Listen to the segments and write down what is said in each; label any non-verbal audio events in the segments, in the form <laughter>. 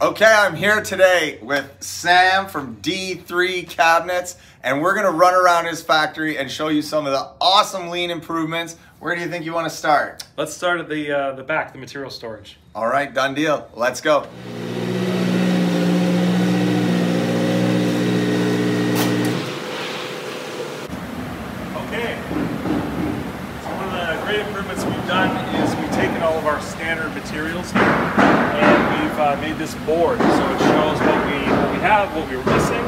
Okay, I'm here today with Sam from D3 Cabinets, and we're gonna run around his factory and show you some of the awesome lean improvements. Where do you think you wanna start? Let's start at the, uh, the back, the material storage. All right, done deal. Let's go. Okay. So one of the great improvements we've done is we've taken all of our standard materials and we've uh, made this board. So it shows what we, what we have, what we were missing,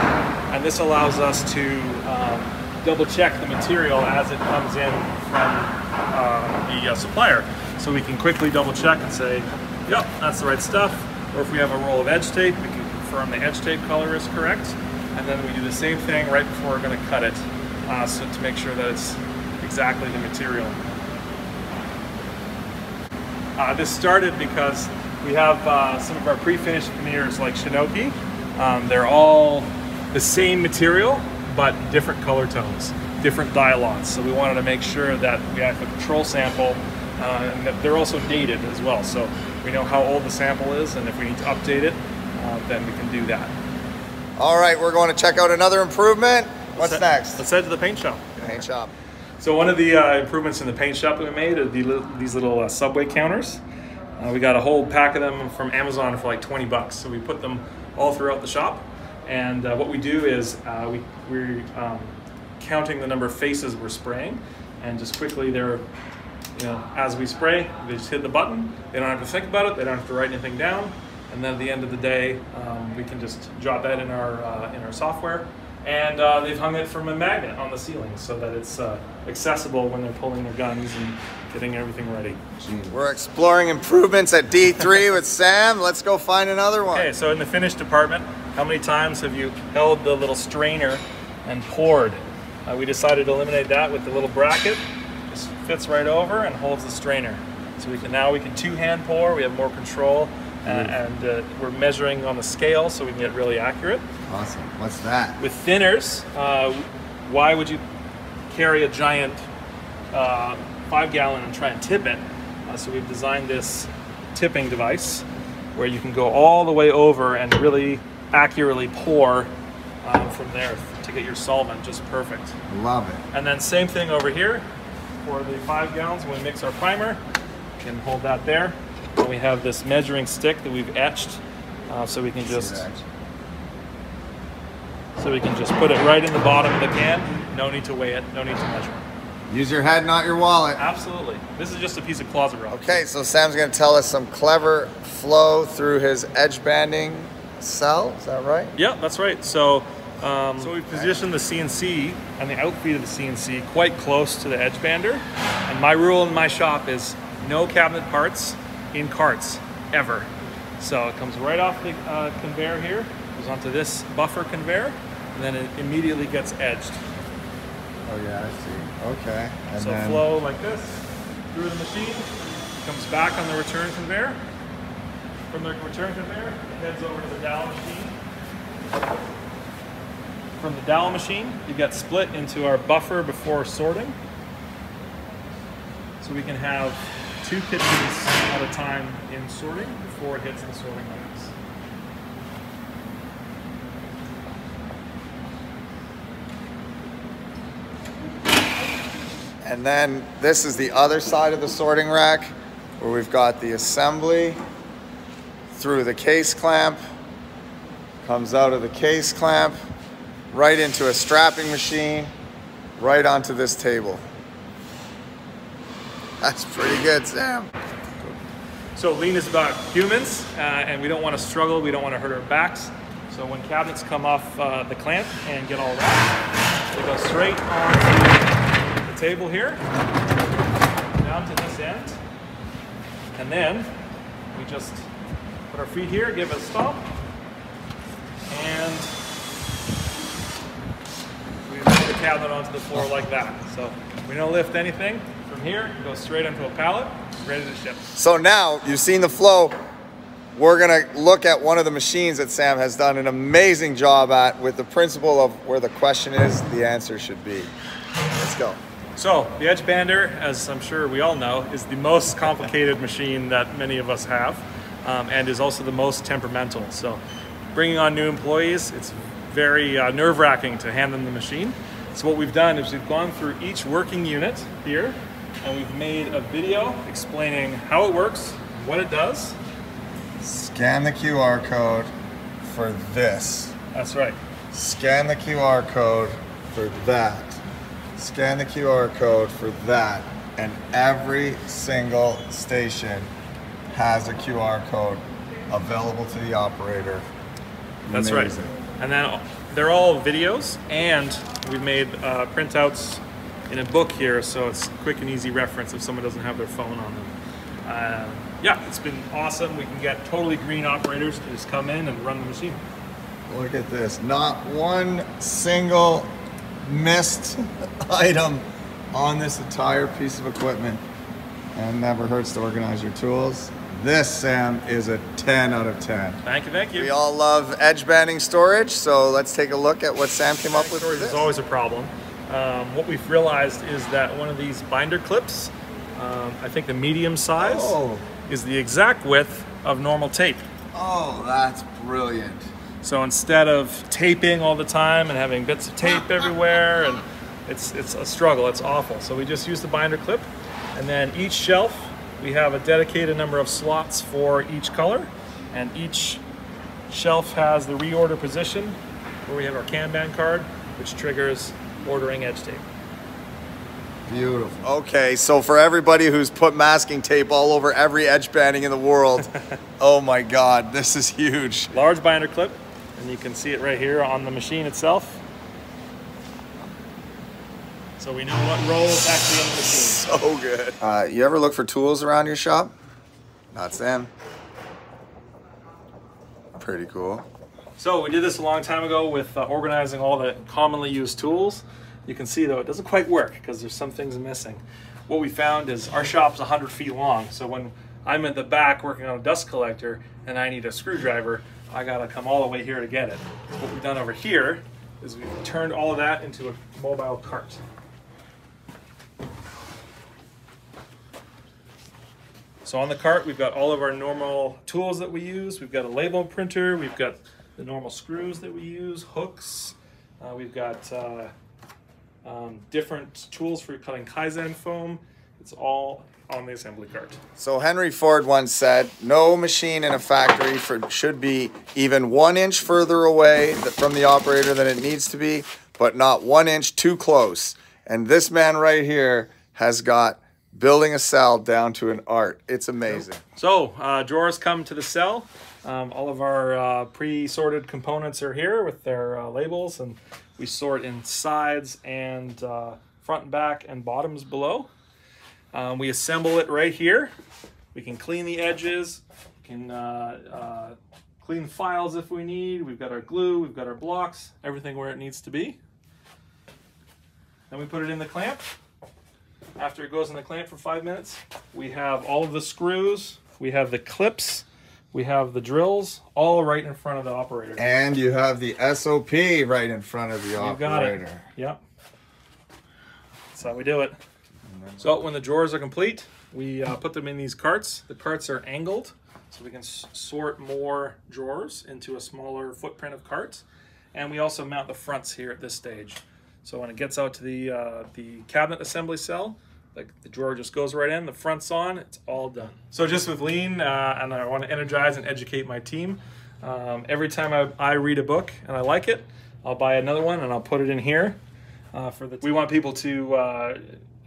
and this allows us to um, double check the material as it comes in from uh, the uh, supplier. So we can quickly double check and say, yep, that's the right stuff. Or if we have a roll of edge tape, we can confirm the edge tape color is correct. And then we do the same thing right before we're going to cut it uh, so to make sure that it's exactly the material. Uh, this started because we have uh, some of our pre-finished veneers like Shinnoki. Um, they're all the same material, but different color tones, different dialogues. So we wanted to make sure that we have a control sample uh, and that they're also dated as well. So we know how old the sample is, and if we need to update it, uh, then we can do that. All right, we're going to check out another improvement. What's Let's- next? Let's head to the paint shop. Paint shop. So one of the uh, improvements in the paint shop that we made are the, these little uh, subway counters. Uh, we got a whole pack of them from Amazon for like 20 bucks. So we put them all throughout the shop. And uh, what we do is uh, we, we're um, counting the number of faces we're spraying. And just quickly they're, you know, as we spray, they just hit the button. They don't have to think about it. They don't have to write anything down. And then at the end of the day, um, we can just jot that in our, uh, in our software and uh, they've hung it from a magnet on the ceiling so that it's uh, accessible when they're pulling their guns and getting everything ready. We're exploring improvements at D3 <laughs> with Sam. Let's go find another one. Okay, so in the finish department, how many times have you held the little strainer and poured? Uh, we decided to eliminate that with the little bracket. Just fits right over and holds the strainer. So we can now we can two-hand pour. We have more control, uh, and uh, we're measuring on the scale so we can get really accurate. Awesome. What's that? With thinners, uh, why would you carry a giant uh, five gallon and try and tip it? Uh, so we've designed this tipping device where you can go all the way over and really accurately pour um, from there to get your solvent just perfect. Love it. And then same thing over here for the five gallons when we mix our primer. Can hold that there. And we have this measuring stick that we've etched uh, so we can just so we can just put it right in the bottom of the can. No need to weigh it, no need to measure. Use your head, not your wallet. Absolutely. This is just a piece of closet rug. Okay, so Sam's gonna tell us some clever flow through his edge banding cell. Is that right? Yeah, that's right. So, um, so we've positioned the CNC and the outfeed of the CNC quite close to the edge bander. And my rule in my shop is no cabinet parts in carts ever. So it comes right off the uh, conveyor here, goes onto this buffer conveyor, and then it immediately gets edged. Oh yeah, I see. Okay. And So then flow like this through the machine, comes back on the return conveyor. From the return conveyor, it heads over to the dowel machine. From the dowel machine, you get split into our buffer before sorting. So we can have two pitches at a time in sorting before it hits the sorting limits. and then this is the other side of the sorting rack where we've got the assembly through the case clamp, comes out of the case clamp, right into a strapping machine, right onto this table. That's pretty good, Sam. So lean is about humans, uh, and we don't want to struggle. We don't want to hurt our backs. So when cabinets come off uh, the clamp and get all wrapped, they go straight onto the table here, down to this end, and then we just put our feet here, give it a stop, and we move the cabinet onto the floor like that. So we don't lift anything from here. It goes straight onto a pallet, ready to ship. So now you've seen the flow. We're gonna look at one of the machines that Sam has done an amazing job at with the principle of where the question is, the answer should be. Let's go. So the edge bander, as I'm sure we all know, is the most complicated <laughs> machine that many of us have. um, and is also the most temperamental. So, bringing on new employees, it's very uh, nerve wracking to hand them the machine. So, what we've done is we've gone through each working unit here and we've made a video explaining how it works, what it does. Scan the QR code for this. That's right. Scan the QR code for that. Scan the QR code for that. And every single station has a QR code available to the operator. That's Amazing. right. And then they're all videos, and we've made uh, printouts in a book here, so it's quick and easy reference if someone doesn't have their phone on them. Uh, yeah, it's been awesome. We can get totally green operators to just come in and run the machine. Look at this. Not one single missed <laughs> item on this entire piece of equipment. And never hurts to organize your tools. This, Sam, is a 10 out of 10. Thank you, thank you. We all love edge banding storage, so let's take a look at what Sam came up with Storage this. is always a problem. Um, what we've realized is that one of these binder clips, um, I think the medium size, Oh. is the exact width of normal tape. Oh, that's brilliant. So instead of taping all the time and having bits of tape <laughs> everywhere, and it's it's a struggle. It's awful. So we just use the binder clip, and then each shelf we have a dedicated number of slots for each color, and each shelf has the reorder position where we have our Kanban card, which triggers ordering edge tape. Beautiful. Okay, so for everybody who's put masking tape all over every edge banding in the world, <laughs> oh my God, this is huge. Large binder clip, and you can see it right here on the machine itself. So we know what roll is actually on the machine. So good. Uh, you ever look for tools around your shop? Not Sam. Pretty cool. So we did this a long time ago with uh, organizing all the commonly used tools. You can see though it doesn't quite work because there's some things missing. What we found is our shop's 100 feet long, so when I'm at the back working on a dust collector and I need a screwdriver, I gotta come all the way here to get it. What we've done over here is we've turned all of that into a mobile cart. So on the cart, we've got all of our normal tools that we use. We've got a label printer. We've got the normal screws that we use, hooks. Uh, we've got uh, um, different tools for cutting Kaizen foam. It's all on the assembly cart. So Henry Ford once said, "No machine in a factory for, should be even one inch further away from the operator than it needs to be, but not one inch too close." And this man right here has got building a cell down to an art. It's amazing. So uh, drawers come to the cell. Um, all of our uh, pre-sorted components are here with their uh, labels, and we sort in sides and uh, front and back and bottoms below. Um, we assemble it right here. We can clean the edges, we can uh, uh, clean files if we need. We've got our glue, we've got our blocks, everything where it needs to be. Then we put it in the clamp. After it goes in the clamp for five minutes, we have all of the screws, we have the clips, we have the drills, all right in front of the operator. And you have the SOP right in front of the You got it. operator. Yep. That's how we do it. So when the drawers are complete, we uh, put them in these carts. The carts are angled, so we can sort more drawers into a smaller footprint of carts. And we also mount the fronts here at this stage. So when it gets out to the uh, the cabinet assembly cell, the, the drawer just goes right in, the front's on, it's all done. So just with Lean, uh, and I want to energize and educate my team. Um, every time I, I read a book and I like it, I'll buy another one and I'll put it in here. Uh, for the we want people to uh,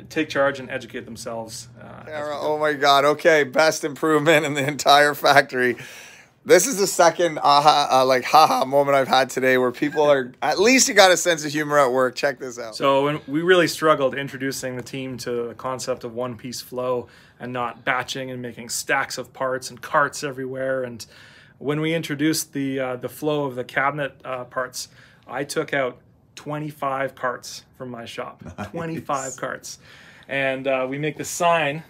take charge and educate themselves. Uh, Sarah, oh my God. Okay, best improvement in the entire factory. This is the second aha, uh, like haha moment I've had today where people are <laughs> at least you got a sense of humor at work. Check this out. So when we really struggled introducing the team to the concept of one piece flow and not batching and making stacks of parts and carts everywhere. And when we introduced the uh, the flow of the cabinet uh, parts, I took out 25 carts from my shop. <laughs> 25 carts, and uh, we make the sign,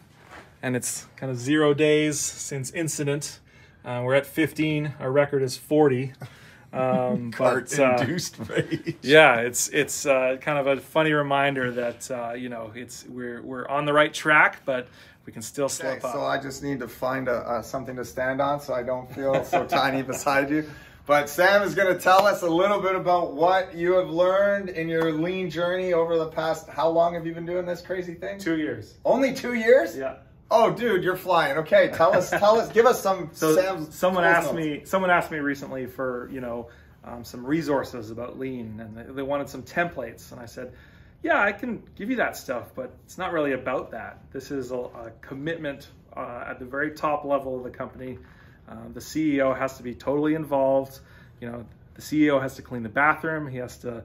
and it's kind of zero days since incident. Uh, we're at 15. Our record is 40. Um, Cart <laughs> but, uh, induced rage. yeah, it's it's uh, kind of a funny reminder that uh, you know it's we're we're on the right track, but we can still Okay, slip up. so I just need to find a, uh, something to stand on so I don't feel so <laughs> tiny beside you. But Sam is going to tell us a little bit about what you have learned in your lean journey over the past. How long have you been doing this crazy thing? Two years. Only two years? Yeah. Oh, dude, you're flying. Okay, tell us, tell us, give us some. <laughs> So Sam's someone asked notes. me. Someone asked me recently for you know um, some resources about lean, and they, they wanted some templates, and I said, yeah, I can give you that stuff, but it's not really about that. This is a, a commitment uh, at the very top level of the company. Uh, the CEO has to be totally involved. You know, the CEO has to clean the bathroom. He has to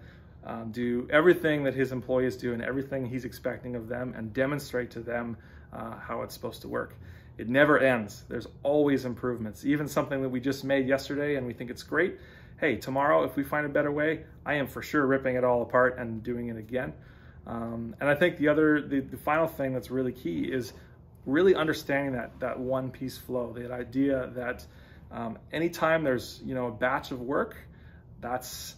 um, do everything that his employees do and everything he's expecting of them and demonstrate to them uh, how it's supposed to work. It never ends. There's always improvements. Even something that we just made yesterday and we think it's great. Hey, tomorrow, if we find a better way, I am for sure ripping it all apart and doing it again. Um, and I think the other, the, the final thing that's really key is really understanding that that one piece flow. That idea that um, anytime there's you know a batch of work, that's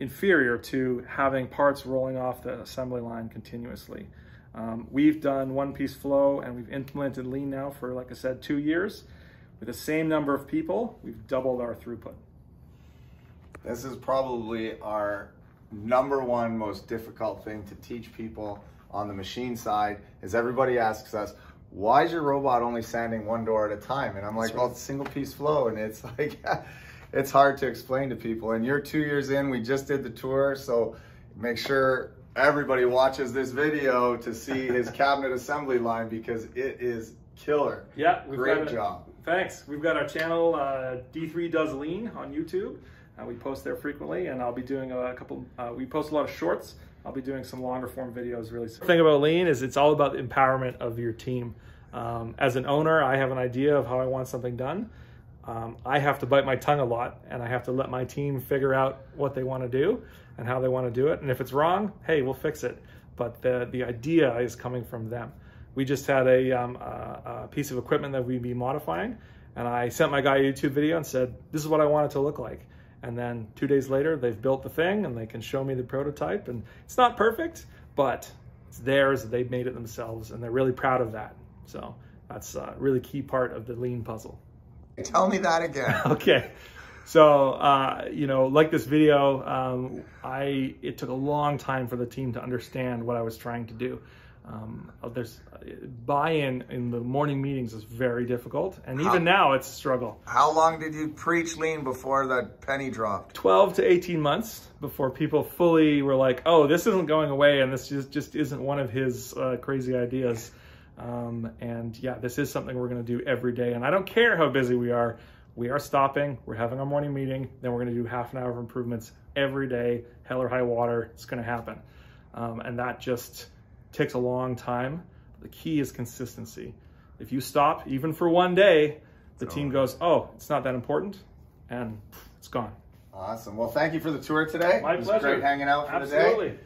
inferior to having parts rolling off the assembly line continuously. Um, we've done one piece flow and we've implemented lean now for, like I said, two years. With the same number of people, we've doubled our throughput. This is probably our number one most difficult thing to teach people on the machine side is everybody asks us, why is your robot only sanding one door at a time? And I'm like, well, it's single piece flow. And it's <laughs> like, it's hard to explain to people. And you're two years in, we just did the tour. So make sure everybody watches this video to see his <laughs> cabinet assembly line because it is killer. Yeah, we've Great got a- job. Thanks. We've got our channel uh, D3 Does Lean on YouTube. Uh, we post there frequently, and I'll be doing a couple. Uh, we post a lot of shorts. I'll be doing some longer form videos really soon. The thing about Lean is it's all about the empowerment of your team. Um, as an owner, I have an idea of how I want something done. Um, I have to bite my tongue a lot, and I have to let my team figure out what they want to do and how they want to do it. And if it's wrong, hey, we'll fix it. But the the idea is coming from them. We just had a, um, a, a piece of equipment that we'd be modifying, and I sent my guy a YouTube video and said, "This is what I want it to look like." And then two days later, they've built the thing, and they can show me the prototype. And it's not perfect, but it's theirs. They've made it themselves, and they're really proud of that. So that's a really key part of the lean puzzle. Tell me that again. <laughs> Okay. So, uh, you know, like this video, um, I it took a long time for the team to understand what I was trying to do. Um, there's buy-in in the morning meetings is very difficult, and even now it's a struggle. How long did you preach lean before that penny dropped? 12 to 18 months before people fully were like, oh, this isn't going away, and this just, just isn't one of his uh, crazy ideas. Um, and yeah, this is something we're going to do every day. And I don't care how busy we are. We are stopping. We're having our morning meeting. Then we're going to do half an hour of improvements every day, hell or high water. It's going to happen. Um, and that just takes a long time. The key is consistency. If you stop, even for one day, the team goes, oh, it's not that important, and it's gone. Awesome. Well, thank you for the tour today. My it was pleasure. great hanging out for the day. Absolutely.